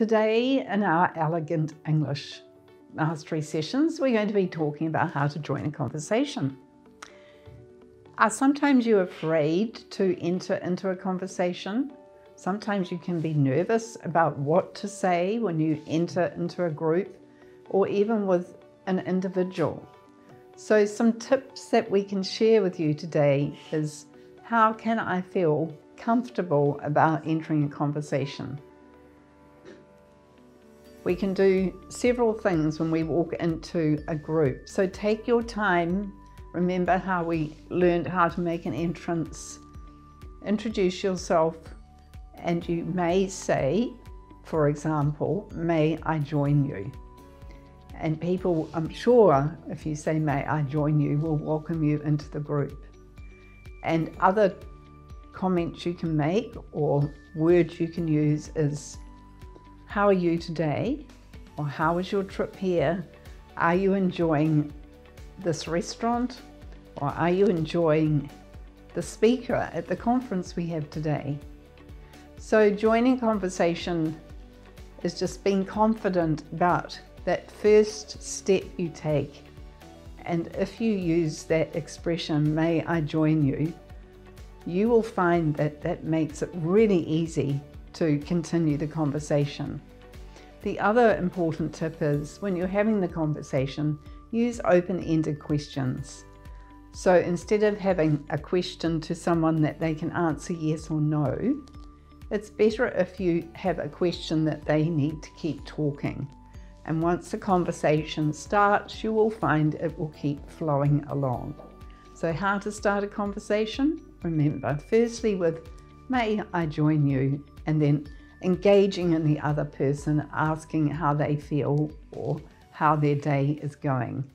Today in our Elegant English Mastery sessions, we're going to be talking about how to join a conversation. Are sometimes you afraid to enter into a conversation? Sometimes you can be nervous about what to say when you enter into a group or even with an individual. So some tips that we can share with you today is how can I feel comfortable about entering a conversation? We can do several things when we walk into a group. So take your time. Remember how we learned how to make an entrance. Introduce yourself and you may say, for example, may I join you? And people, I'm sure, if you say, may I join you, will welcome you into the group. And other comments you can make or words you can use is how are you today? Or how was your trip here? Are you enjoying this restaurant? Or are you enjoying the speaker at the conference we have today? So joining conversation is just being confident about that first step you take. And if you use that expression, may I join you, you will find that that makes it really easy to continue the conversation. The other important tip is when you're having the conversation, use open-ended questions. So instead of having a question to someone that they can answer yes or no, it's better if you have a question that they need to keep talking. And once the conversation starts, you will find it will keep flowing along. So how to start a conversation? Remember, firstly with, may I join you? And then engaging in the other person, asking how they feel or how their day is going.